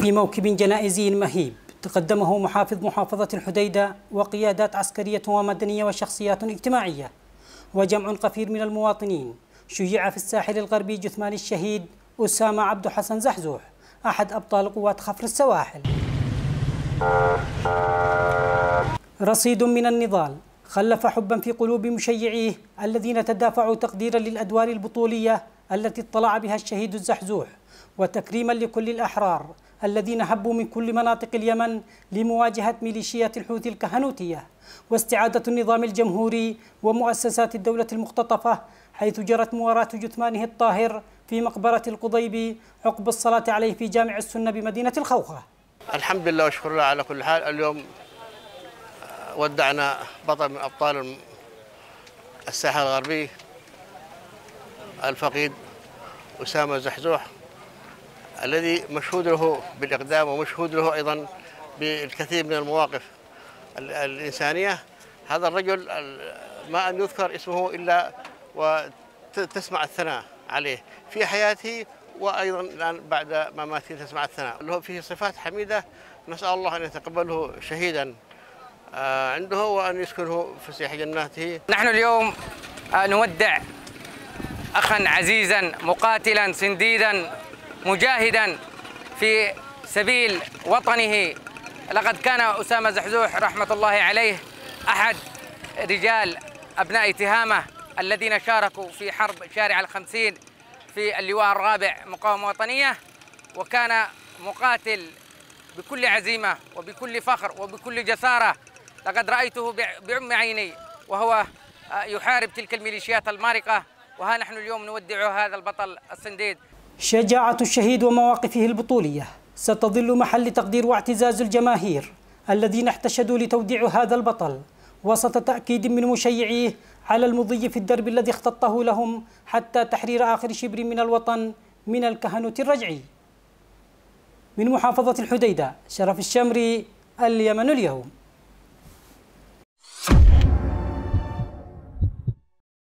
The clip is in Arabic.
في موكب جنائزي مهيب تقدمه محافظ محافظة الحديدة وقيادات عسكرية ومدنية وشخصيات اجتماعية وجمع قفير من المواطنين. شيع في الساحل الغربي جثمان الشهيد أسامة عبد حسن زحزوح أحد أبطال قوات خفر السواحل. رصيد من النضال. خلف حبا في قلوب مشيعيه الذين تدافعوا تقديرا للأدوار البطولية التي اطلع بها الشهيد الزحزوح وتكريما لكل الأحرار الذين هبوا من كل مناطق اليمن لمواجهة ميليشيات الحوثي الكهنوتية واستعادة النظام الجمهوري ومؤسسات الدولة المختطفة حيث جرت مواراة جثمانه الطاهر في مقبرة القضيبي عقب الصلاة عليه في جامع السنة بمدينة الخوخة. الحمد لله واشكر الله على كل حال اليوم ودعنا بطل من أبطال الساحل الغربي الفقيد أسامة زحزوح الذي مشهود له بالإقدام ومشهود له أيضا بالكثير من المواقف الإنسانية. هذا الرجل ما أن يذكر اسمه إلا وتسمع الثناء عليه في حياته وأيضا الآن بعد مماته تسمع الثناء. له فيه صفات حميدة نسأل الله أن يتقبله شهيدا. عنده وأن يسكنه فسيح جناته. نحن اليوم نودع أخا عزيزا مقاتلا سنديدا مجاهدا في سبيل وطنه لقد كان أسامة زحزوح رحمة الله عليه أحد رجال أبناء تهامة الذين شاركوا في حرب شارع الخمسين في اللواء الرابع مقاومة وطنية وكان مقاتل بكل عزيمة وبكل فخر وبكل جسارة لقد رأيته بعم عيني وهو يحارب تلك الميليشيات المارقة وها نحن اليوم نودع هذا البطل السنديد. شجاعة الشهيد ومواقفه البطولية. ستظل محل تقدير واعتزاز الجماهير الذين احتشدوا لتوديع هذا البطل وسط تأكيد من مشيعيه على المضي في الدرب الذي اختطه لهم حتى تحرير آخر شبر من الوطن من الكهنوت الرجعي. من محافظة الحديدة شرف الشمري اليمن اليوم.